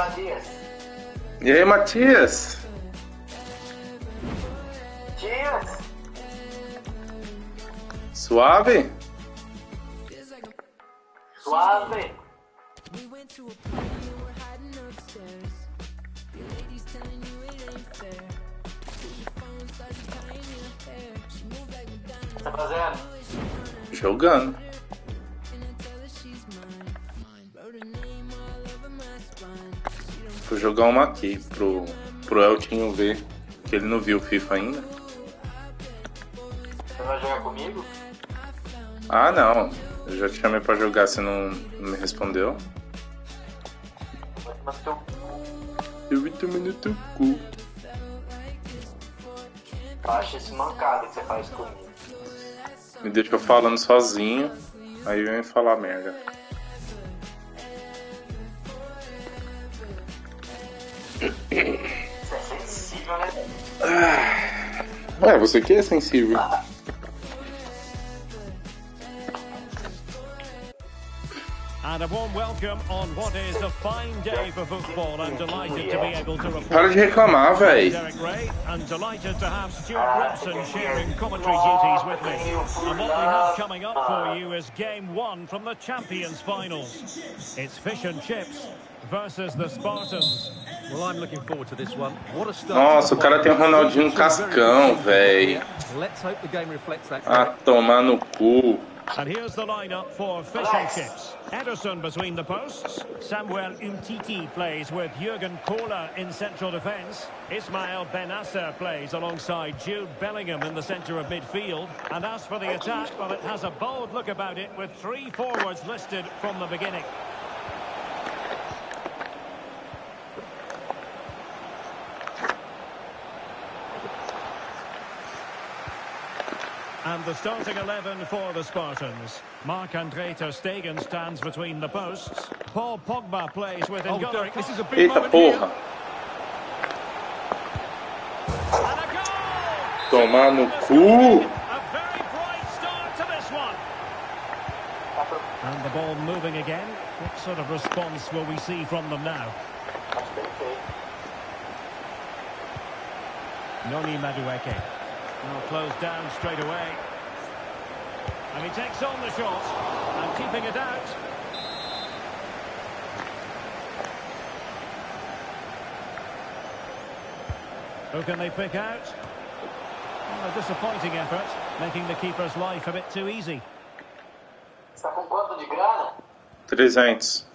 Matias. E aí, Matias? Matias? Suave? Suave. Aqui pro, pro Eltinho ver. Que ele não viu o FIFA ainda. Você vai jogar comigo? Ah, não. Eu já te chamei pra jogar, você não, não me respondeu. Tomar seu cu. Eu vi no teu cu. Eu acho esse mancado que você faz comigo. Me deixou falando sozinho. Aí vem falar merda. Você é sensível, né? Ué, você que é sensível. And a warm welcome on what is a fine day for football. I'm delighted to be able to report. Para de reclamar, véi. Derek Ray, and delighted to have Stuart Robson sharing commentary duties with me. And what we have coming up for you is game one from the Champions Finals. It's fish and chips versus the Spartans. Well, I'm looking forward to this one. What a start. Nossa, o cara tem o Ronaldinho Cascão, véi. Let's hope the game reflects that. Ah, tomar no cu. And here's the lineup for fish and chips. Ederson between the posts. Samuel Umtiti plays with Jurgen Kohler in central defence. Ismail Bennacer plays alongside Jude Bellingham in the centre of midfield. And as for the attack, well, it has a bold look about it with three forwards listed from the beginning. And the starting 11 for the Spartans. Marc-Andre Ter Stegen stands between the posts. Paul Pogba plays with Oh, Ngolo. Derek, this is a big Eita moment here. porra. And a goal! Tomar no cu. A very bright start to this one. And the ball moving again. What sort of response will we see from them now? Acho perfeito. Noni Madueke. Now closed down straight away. And he takes on the shot. And keeping it out. Who can they pick out? Well, a disappointing effort, making the keeper's life a bit too easy. Você tá com quanto de grana? 300.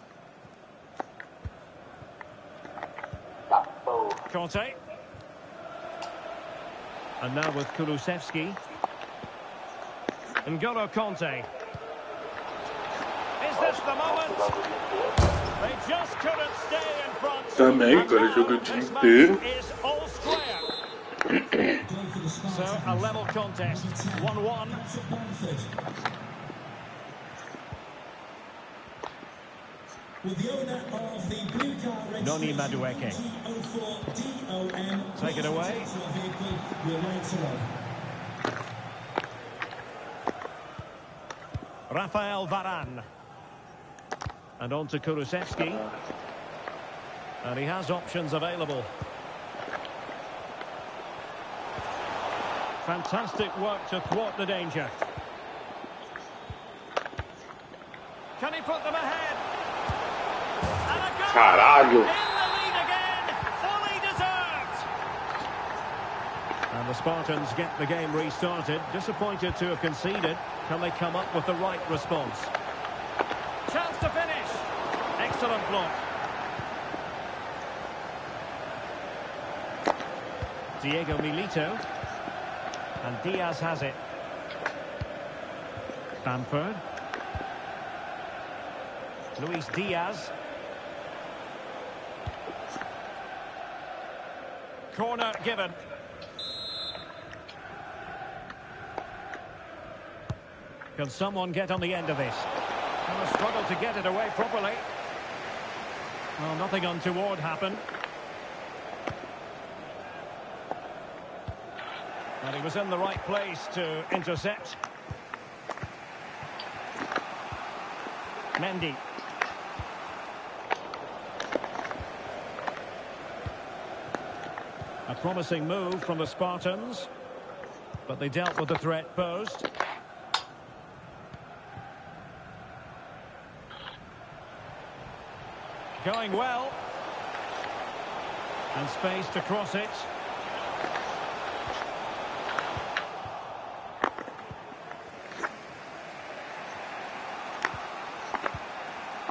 Conte. And now with Kulusevski. N'Golo Kante. Is this the moment? They just couldn't stay in front. Também, And cara, now joga o this dia match inteiro. is all square. so a level contest, 1-1. With the owner of the blue car Noni Madueke. Take it away. Rafael Varane. And on to Kulusevski. And he has options available. Fantastic work to thwart the danger. Can he put them ahead? Caralho. In the lead again, fully deserved. And the Spartans get the game restarted. Disappointed to have conceded. Can they come up with the right response? Chance to finish. Excellent block. Diego Milito. And Diaz has it. Bamford. Luis Diaz. Corner given. Can someone get on the end of this? And a struggle to get it away properly. Well, nothing untoward happened. And he was in the right place to intercept. Mendy. A promising move from the Spartans. But they dealt with the threat posed. Going well. And space to cross it.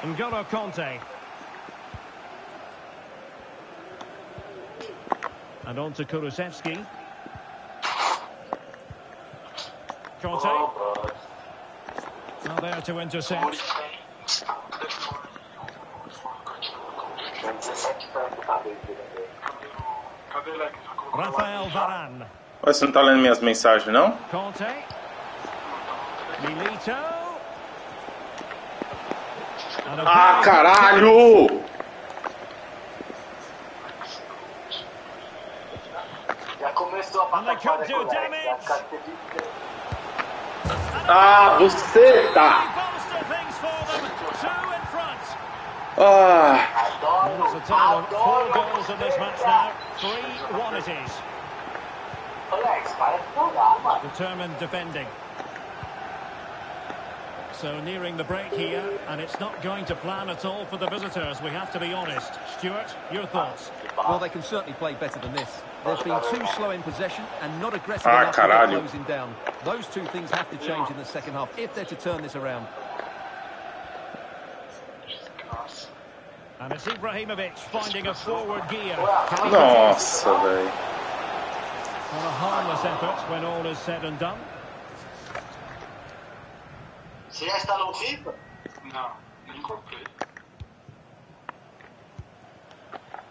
N'Golo Kante. And on to Kulusevski. Kante. Now there to intercept. Tem 17 pra cabelo dele. Cadê ele que já colocou Rafael Varane. Ué, Você não tá lendo minhas mensagens, não? Kante. Milito. And a Ah, very- caralho! Já começou a And they pataquada could com do o Lex. damage. Já fica acreditando. Ah, você tá! He bolster things for them. Two in front. Ah, Well, it's a Adoro, total of four goals in this match now. 3-1 it is. Ô, Lex, para de jogar, mano. Determined defending. So nearing the break here, and it's not going to plan at all for the visitors, we have to be honest. Stuart, your thoughts? Well, they can certainly play better than this. They've been too slow in possession and not aggressive Ah, enough when caralho. they're closing down. Those two things have to change in the second half if they're to turn this around. And it's Ibrahimovic finding a forward gear. nossa, velho. On a harmless effort when all is said and done. Você já está no FIFA? Não, nem comprei.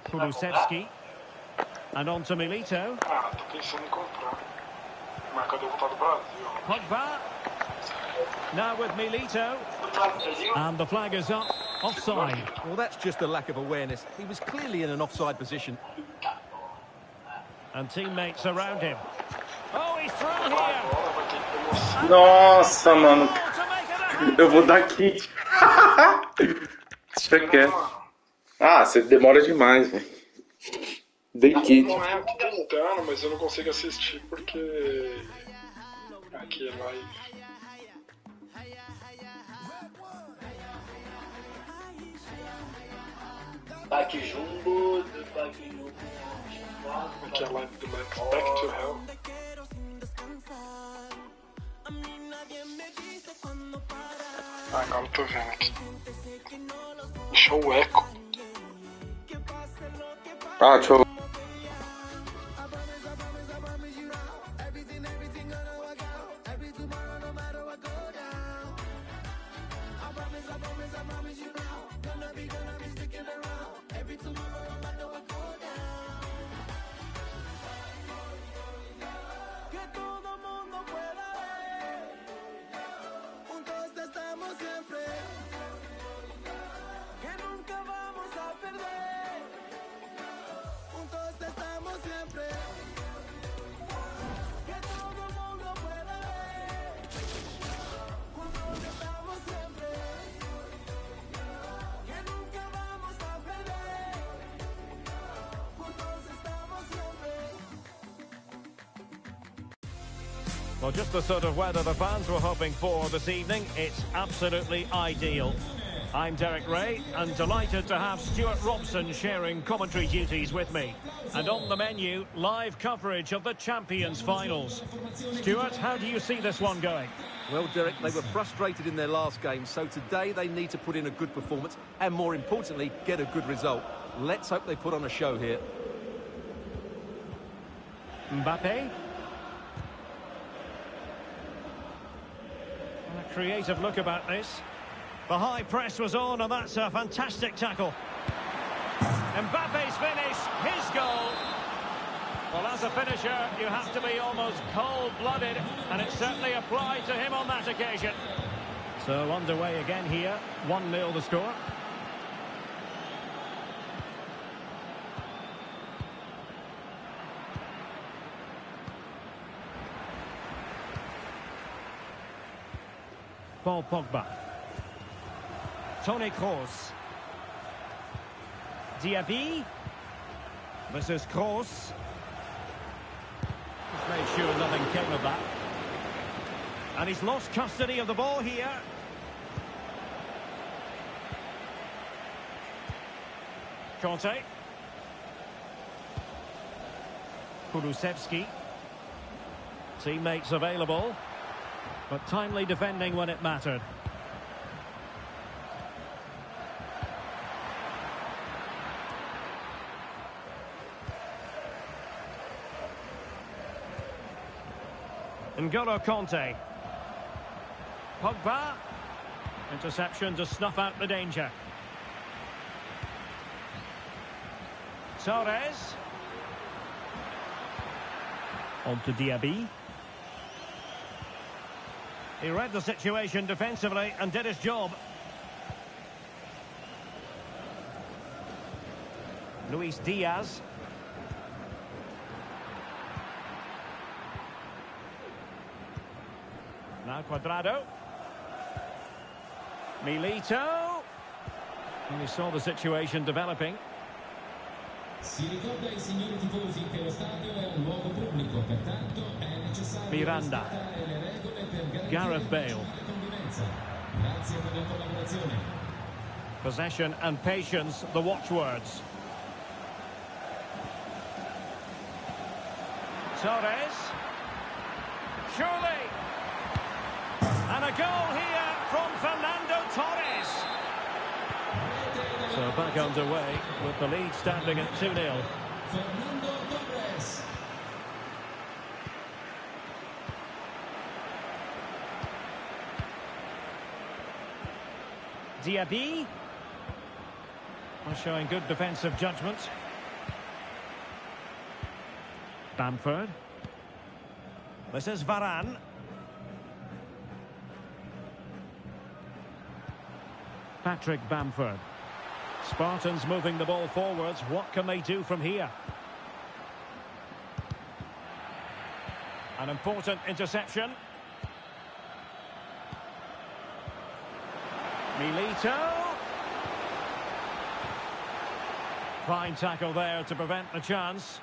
Kulusevski. And on to Milito. Ah, tô pensando em comprar. Mas cadê o voltar do Brasil? Pogba. Now with Milito. And the flag is up. Offside. Well, that's just a lack of awareness. He was clearly in an offside position. And teammates around him. Oh, he's through here. Agora vai ter. Nossa, mano. To make it. Eu vou dar kit. Deixa quieto. Ah, você demora demais, velho. Dei kit. Não é aqui tentando, mas eu não consigo assistir porque. Aqui é live. Back Jumbo, Back Jumbo. Aqui é a live do Let's Back to Hell. Ah, agora eu tô vendo aqui. Deixa o eco. Ah, deixa eu. Well, just the sort of weather the fans were hoping for this evening. It's absolutely ideal. I'm Derek Ray, and delighted to have Stuart Robson sharing commentary duties with me. And on the menu, live coverage of the Champions Finals. Stuart, how do you see this one going? Well, Derek, they were frustrated in their last game, so today they need to put in a good performance and, more importantly, get a good result. Let's hope they put on a show here. Mbappe. And a creative look about this. The high press was on, and that's a fantastic tackle. Mbappe's finish, his goal. Well, as a finisher, you have to be almost cold-blooded, and it certainly applied to him on that occasion. So underway again here, 1-0 the score. Paul Pogba. Tony Kroos. Diaby. Is Kroos. He's made sure nothing came of that. And he's lost custody of the ball here. Kante. Kulusevski. Teammates available. But timely defending when it mattered. N'Golo Kante. Pogba. Interception to snuff out the danger. Torres. On to Diaby. He read the situation defensively and did his job. Luis Diaz. Now Cuadrado. Milito. And he saw the situation developing. Miranda. rispettare le regole per garantire Gareth Bale. la convivenza. Grazie per la collaborazione. Possession and patience, the watchwords. Torres. Surely. And a goal here from Fernando Torres. So back underway with the lead standing at 2-0. Fernando Torres. Diaby. Well, showing good defensive judgment. Bamford. This is Varane. Patrick Bamford. Spartans moving the ball forwards. What can they do from here? An important interception. Milito. Fine tackle there to prevent the chance.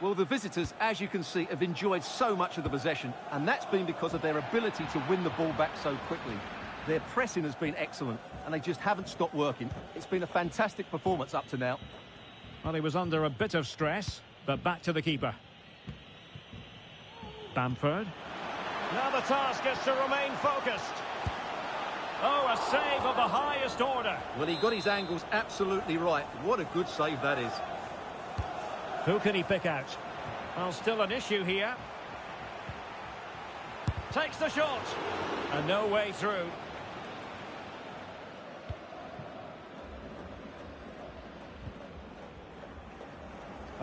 Well, the visitors, as you can see, have enjoyed so much of the possession, and that's been because of their ability to win the ball back so quickly. Their pressing has been excellent, and they just haven't stopped working. It's been a fantastic performance up to now. Well, he was under a bit of stress, but back to the keeper. Bamford. Now the task is to remain focused. Oh, a save of the highest order. Well, he got his angles absolutely right. What a good save that is. Who can he pick out? Well, still an issue here. Takes the shot. And no way through.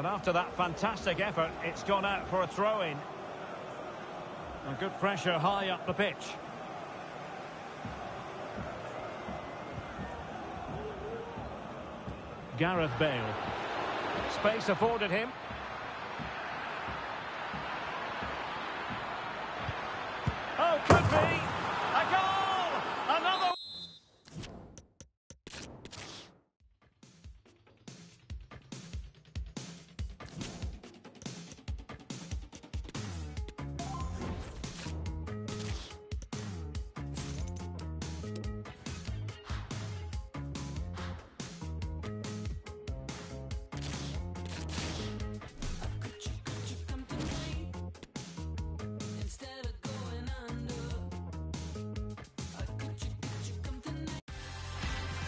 And after that fantastic effort, it's gone out for a throw-in. And good pressure high up the pitch. Gareth Bale. Space afforded him. Oh, could be.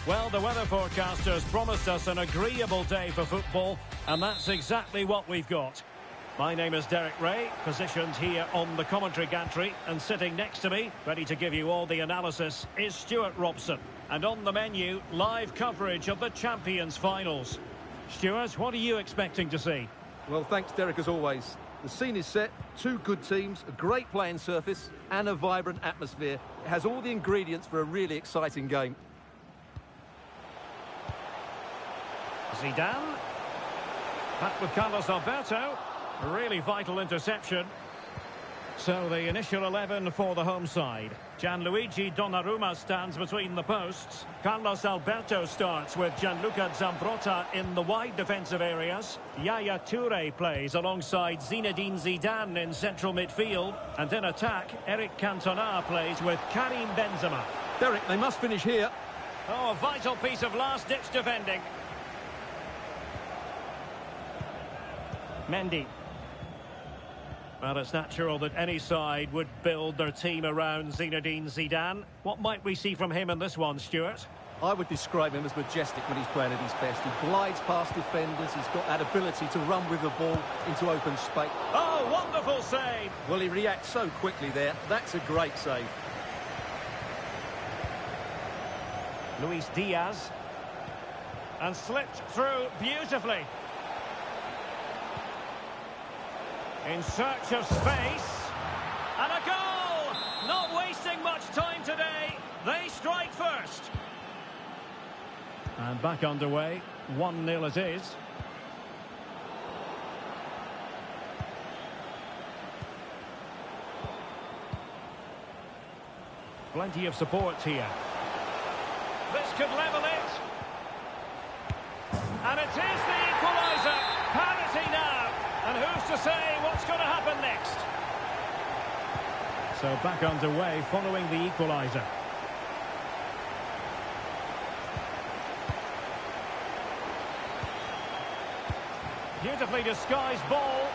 Well, the weather forecasters promised us an agreeable day for football, and that's exactly what we've got. My name is Derek Ray, positioned here on the commentary gantry, and sitting next to me, ready to give you all the analysis, is Stuart Robson. And on the menu, live coverage of the Champions Finals. Stuart, what are you expecting to see? Well, thanks, Derek, as always. The scene is set, two good teams, a great playing surface, and a vibrant atmosphere. It has all the ingredients for a really exciting game. Zidane. Back with Carlos Alberto. A really vital interception. So the initial 11 for the home side. Gianluigi Donnarumma stands between the posts. Carlos Alberto starts with Gianluca Zambrotta in the wide defensive areas. Yaya Toure plays alongside Zinedine Zidane in central midfield. And in attack, Eric Cantona plays with Karim Benzema. Derek, they must finish here. Oh, a vital piece of last-ditch defending. Mendy. Well, it's natural that any side would build their team around Zinedine Zidane. What might we see from him in this one, Stuart? I would describe him as majestic when he's playing at his best. He glides past defenders. He's got that ability to run with the ball into open space. Oh, wonderful save! Well, he reacts so quickly there. That's a great save. Luis Diaz. And slipped through beautifully. In search of space. And a goal! Not wasting much time today. They strike first. And back underway. 1-0 it is. Plenty of support here. This could level it. And it is the equaliser. Parity now. And who's to say what's going to happen next? So back underway following the equaliser. Beautifully disguised ball.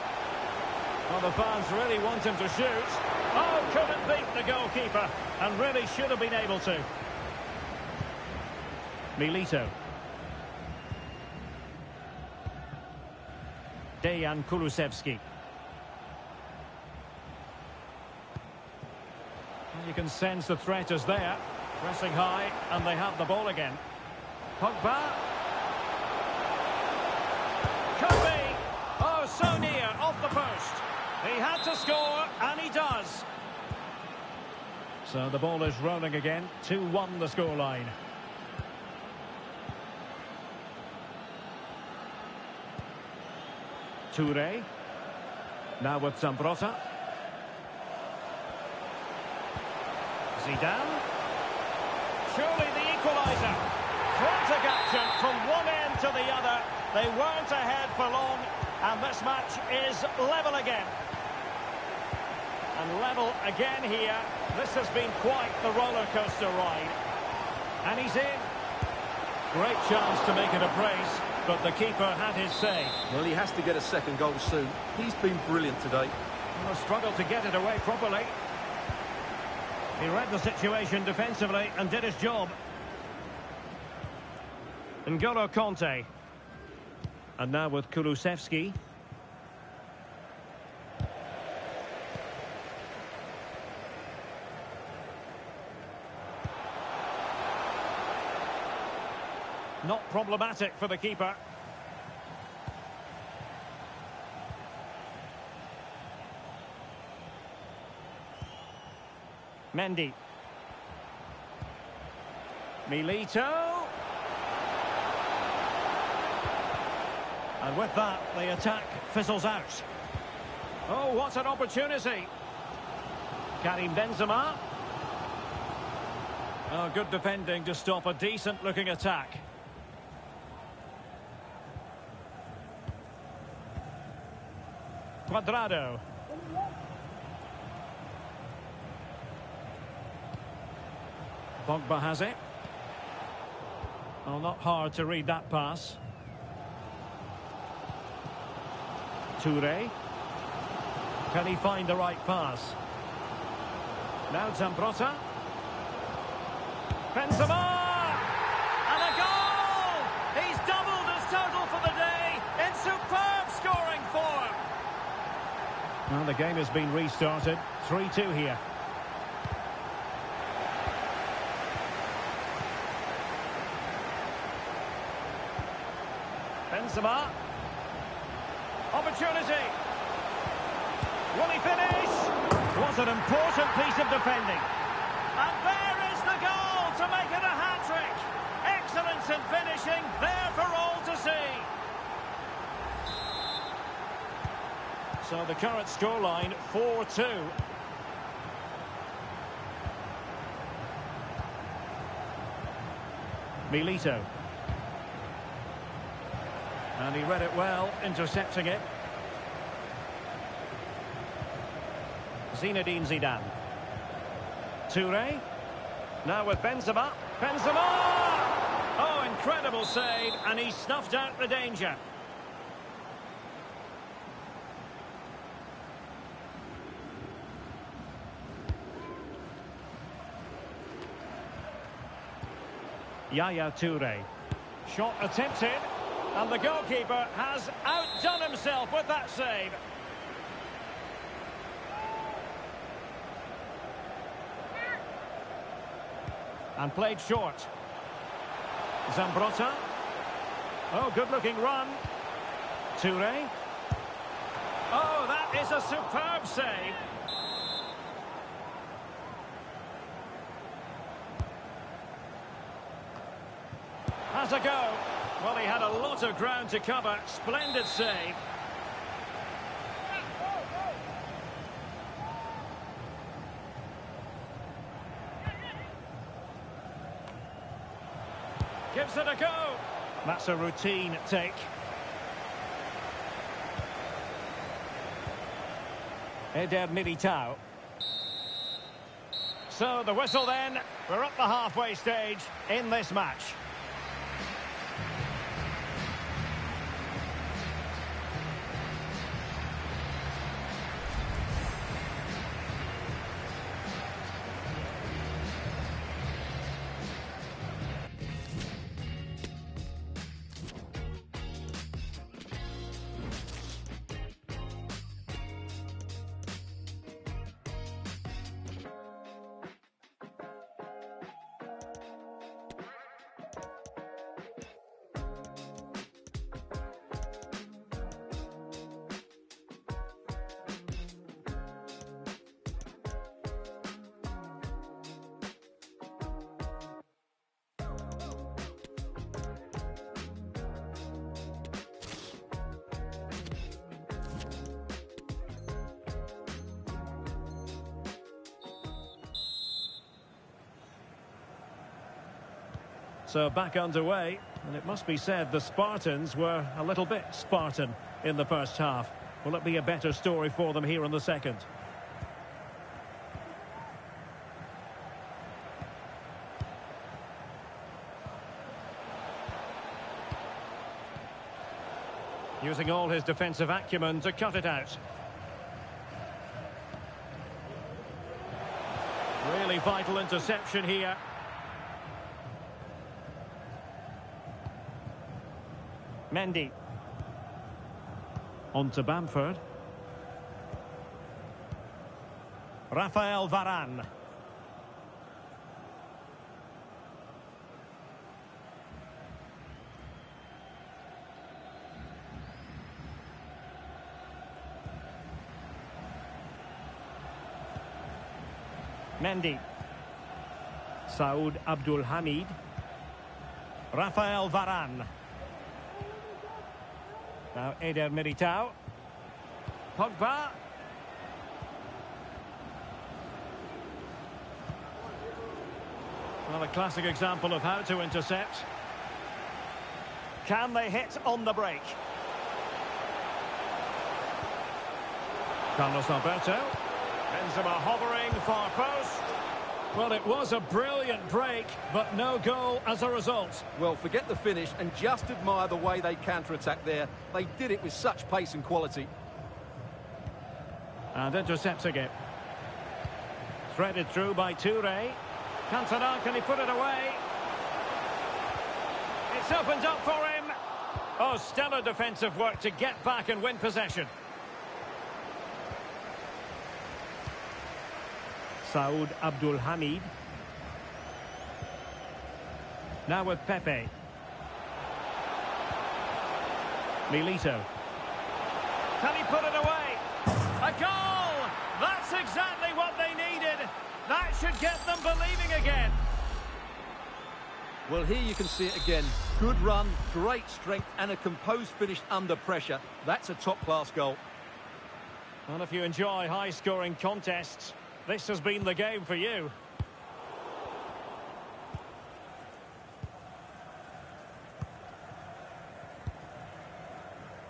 Well, the fans really want him to shoot. Oh, couldn't beat the goalkeeper. And really should have been able to. Milito. Dejan Kulusevski. You can sense the threat is there. Pressing high, and they have the ball again. Pogba. Could be. Oh, so near, off the post. He had to score, and he does. So the ball is rolling again. 2-1 the scoreline. Toure. Now with Zambrotta. Zidane. Surely the equaliser. Frantic action from one end to the other. They weren't ahead for long, and this match is level again. And level again here. This has been quite the roller coaster ride. And he's in. Great chance to make it a brace, but the keeper had his say. Well, he has to get a second goal soon. He's been brilliant today. Well, struggled to get it away properly. He read the situation defensively and did his job. N'Golo Kante. And now with Kulusevski. Not problematic for the keeper. Mendy. Milito. And with that, the attack fizzles out. Oh, what an opportunity. Karim Benzema. Oh, good defending to stop a decent-looking attack. Cuadrado. Pogba has it. Oh, not hard to read that pass. Toure. Can he find the right pass? Now Zambrotta. Benzema! And a goal! He's doubled his total for the day in superb scoring form. Well, the game has been restarted. 3-2 here. the current scoreline 4-2. Milito. And he read it well, intercepting it. Zinedine Zidane. Toure. Now with Benzema. Benzema! Oh, incredible save, and he snuffed out the danger. Yaya Toure. Shot attempted, and the goalkeeper has outdone himself with that save. And played short. Zambrotta. Oh, good-looking run. Toure. Oh, that is a superb save. Has a go. Well, he had a lot of ground to cover. Splendid save. Gives it a go. That's a routine take. Eder Militao. So the whistle then. We're up the halfway stage in this match. So back underway, and it must be said the Spartans were a little bit Spartan in the first half. Will it be a better story for them here in the second? Using all his defensive acumen to cut it out. Really vital interception here. Mendy. On to Bamford. Rafael Varane. Mendy. Saud Abdul Hamid. Rafael Varane. Now Eder Militao. Pogba. Well, a classic example of how to intercept. Can they hit on the break? Carlos Alberto. Benzema hovering, far post. Well, it was a brilliant break, but no goal as a result. Well, forget the finish and just admire the way they counter-attack there. They did it with such pace and quality. And intercepting it. Threaded through by Toure. Cantona, can he put it away? It's opened up for him. Oh, stellar defensive work to get back and win possession. Saud Abdul Hamid. Now with Pepe. Milito. Can he put it away? A goal! That's exactly what they needed. That should get them believing again. Well, here you can see it again. Good run, great strength, and a composed finish under pressure. That's a top-class goal. And if you enjoy high-scoring contests, this has been the game for you.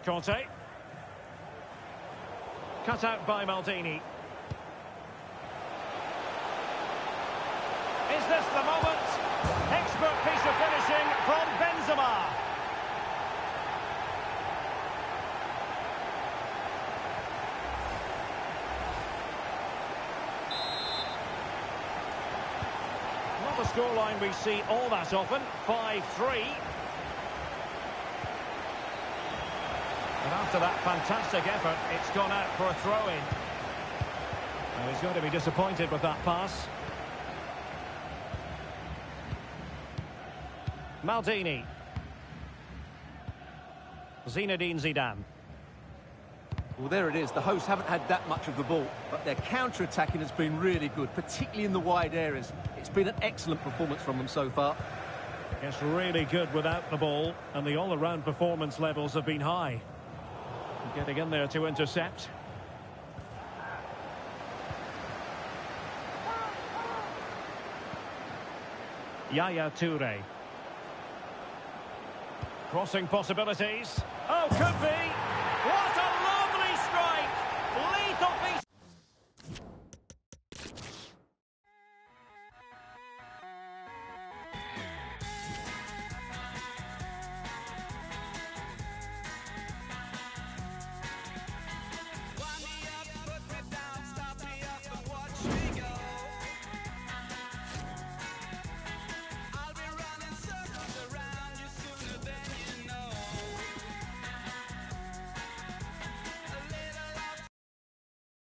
Kante. Cut out by Maldini. Is this the moment? Scoreline we see all that often. 5-3. And after that fantastic effort, it's gone out for a throw-in. And he's going to be disappointed with that pass. Maldini. Zinedine Zidane. Well, there it is. The hosts haven't had that much of the ball, but their counter-attacking has been really good, particularly in the wide areas. It's been an excellent performance from them so far. It's really good without the ball, and the all-around performance levels have been high. Getting in there to intercept. Yaya Toure. Crossing possibilities. Oh, could be.